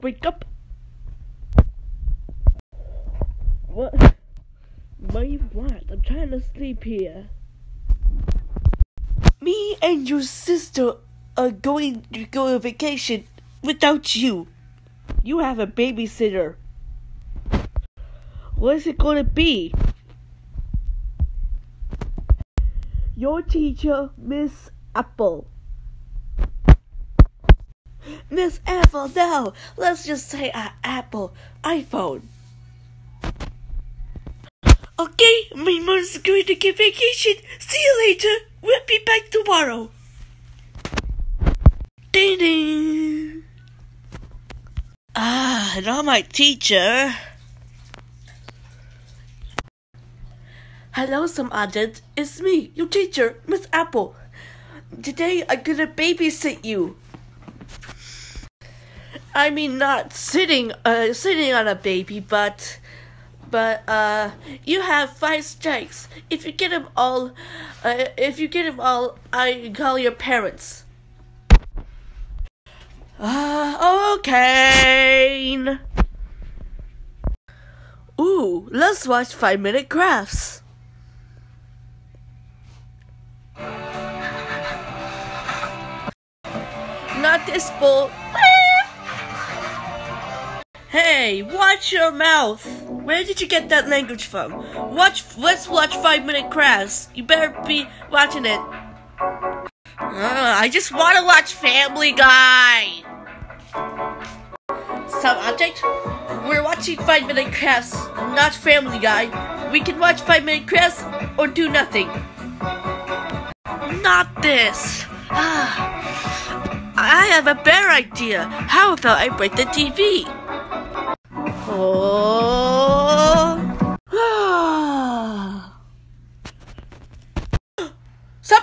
wake up. What? My what? I'm trying to sleep here. Me and your sister are going to go on vacation without you. You have a babysitter. What is it going to be? Your teacher, Miss Apple. Miss Apple, no. Let's just say uh, Apple iPhone. Okay, my mom's going to get vacation. See you later. We'll be back tomorrow. Ding ding. Ah, not my teacher. Hello, some adult. It's me, your teacher, Miss Apple. Today I'm gonna babysit you. I mean, not sitting, uh, sitting on a baby, but, but, uh, you have five strikes. If you get them all, uh, if you get them all, I call your parents. Ah, okay. Ooh, let's watch five minute crafts. Not this bull. Hey, watch your mouth! Where did you get that language from? Watch, let's watch five minute crafts. You better be watching it. Uh, I just want to watch Family Guy. Some object? We're watching five minute crafts, not Family Guy. We can watch five minute crafts or do nothing. Not this. Ah. I have a better idea. How about I break the TV? Oh. Some!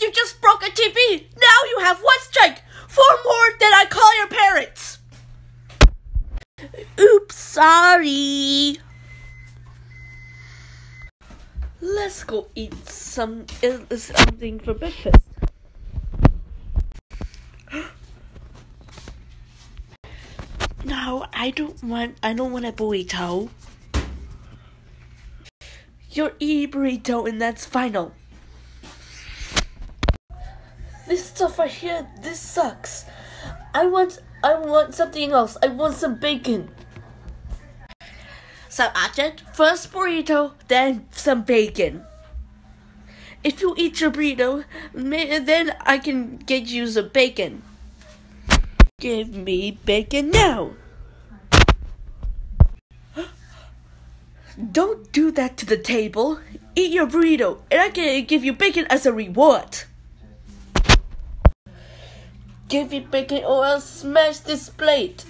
You just broke a TV! Now you have one strike! Four more than I call your parents! Oops, sorry. Let's go eat some uh, something for breakfast. No, I don't want. I don't want a burrito. Your e burrito, and that's final. This stuff right here, this sucks. I want. I want something else. I want some bacon. Some object, first burrito, then some bacon. If you eat your burrito, then I can get you some bacon. Give me bacon now. Don't do that to the table. Eat your burrito, and I can give you bacon as a reward. Give me bacon or I'll smash this plate.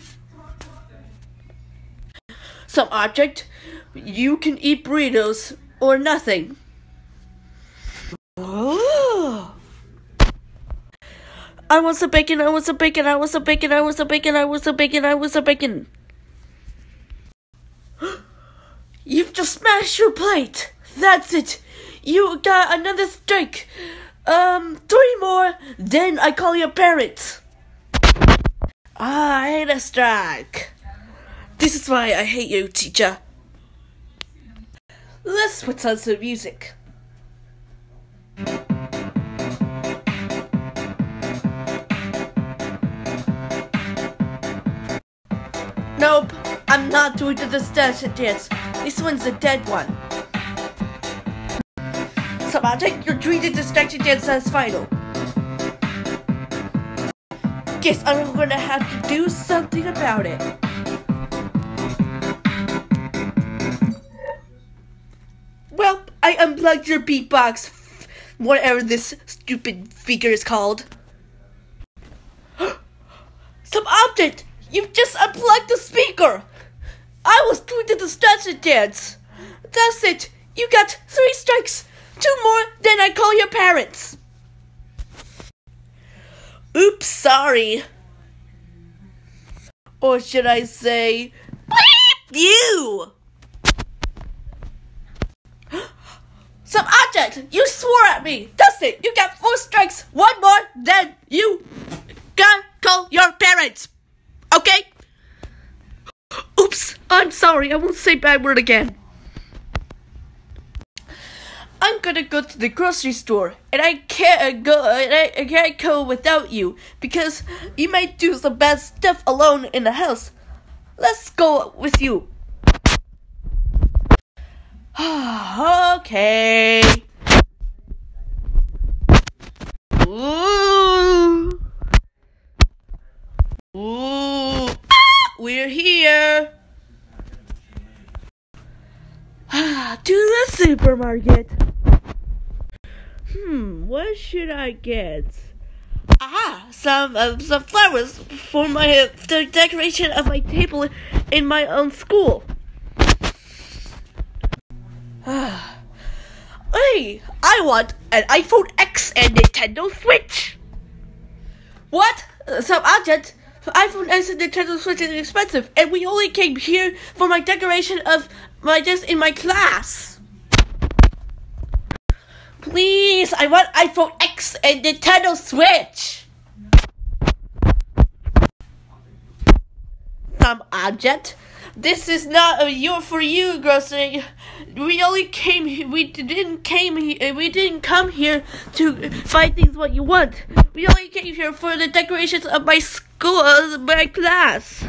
Some object, you can eat burritos or nothing. I want some bacon, I want some bacon, I want some bacon, I want some bacon, I want some bacon, I want some bacon. You've just smashed your plate. That's it. You got another strike. Um, three more, then I call your parents. Ah, I hate a strike. This is why I hate you, teacher. Let's put on some music. Nope, I'm not doing the distraction dance. This one's a dead one. Samantha, you're treating distraction dance as final. Guess I'm gonna have to do something about it. Well, I unplugged your beatbox, whatever this stupid figure is called. Some object! You've just unplugged the speaker! I was doing the distraction dance! That's it! You got three strikes! Two more, then I call your parents! Oops, sorry. Or should I say, you! Some object! You swore at me! That's it! You got four strikes! One more, then you gotta call your parents! Okay? Sorry. I won't say bad word again. I'm gonna go to the grocery store, and I can't go. And I, I can't go without you because you might do some bad stuff alone in the house. Let's go with you. okay. Ooh. Ooh. We're here. to the supermarket. Hmm, what should I get? Aha, some some flowers for my uh, the decoration of my table in my own school. hey, I want an iPhone X and Nintendo Switch. What? Uh, some object? iPhone X and Nintendo Switch is expensive, and we only came here for my decoration of my just in my class. Please, I want iPhone X and Nintendo Switch. Some object. This is not a you for you grocery. We only came. Here, we didn't came. Here, we didn't come here to find things what you want. We only came here for the decorations of my school, my class.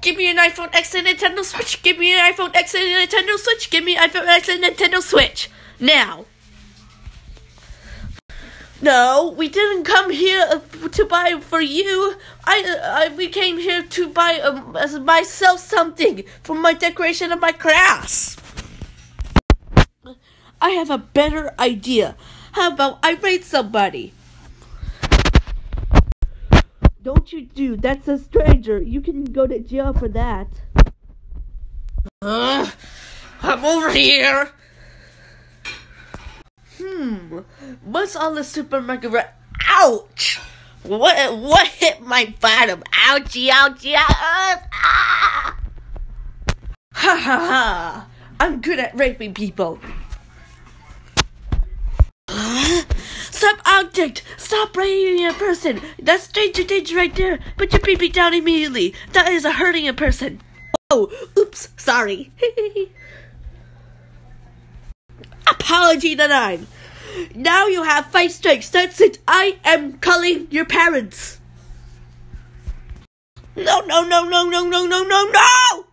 Give me an iPhone X and Nintendo Switch. Give me an iPhone X and Nintendo Switch. Give me an iPhone X and Nintendo Switch now. No, we didn't come here uh, to buy for you. I, uh, I we came here to buy um, myself something for my decoration of my class. I have a better idea. How about I raid somebody? Don't you do? That's a stranger. You can go to jail for that. Uh, I'm over here. Hmm. What's all the supermarket? Right? Ouch! What? What hit my bottom? Ouchie! Ouchie! Ah! Ha ha ha! I'm good at raping people. Stop object! Stop raping a person! That's danger danger right there! Put your baby down immediately! That is a hurting a person! Oh, oops, sorry. Apology denied. Now you have five strikes. That's it. I am calling your parents. No, no, no, no, no, no, no, no, no!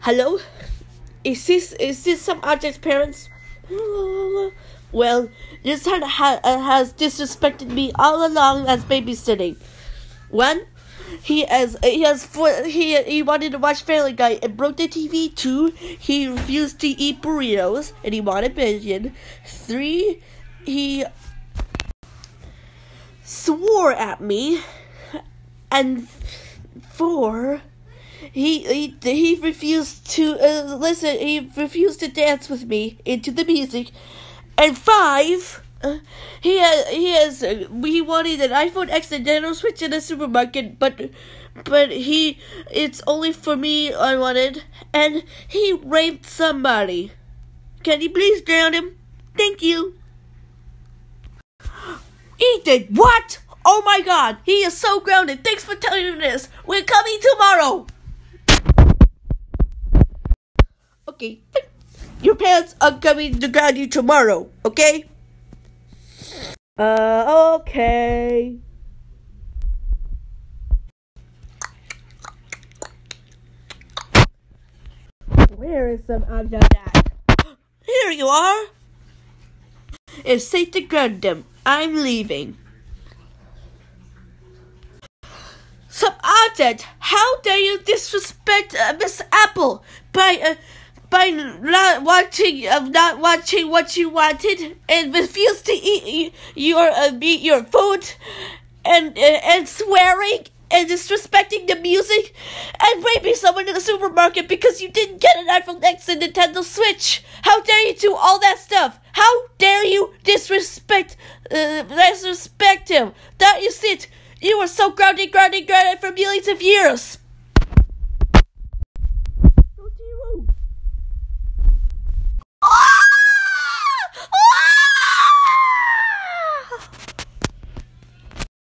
Hello? Is this is this some object's parents? Well, this son ha- uh, has disrespected me all along as babysitting. One, he has he has he he wanted to watch Family Guy and broke the TV. Two, he refused to eat burritos and he wanted pigeon. Three, he swore at me, and four. He, he he refused to uh, listen. He refused to dance with me into the music, and five. Uh, he has he has he wanted an iPhone Nintendo Switch in the supermarket, but but he it's only for me I wanted, and he raped somebody. Can you please drown him? Thank you. He did what? Oh my god, he is so grounded. Thanks for telling me this. We're coming tomorrow. Okay. Your parents are coming to ground you tomorrow, okay? Uh, okay. Where is some object at? Here you are. It's safe to ground them. I'm leaving. Some object! How dare you disrespect uh, Miss Apple by uh, by not watching uh, not watching what you wanted and refuse to eat your uh, eat your food and uh, and swearing and disrespecting the music and raping someone in the supermarket because you didn't get an iPhone X and Nintendo Switch. How dare you do all that stuff? How dare you disrespect uh, disrespect him? That is it. You were so grounded, grounded, grounded for millions of years. Oh!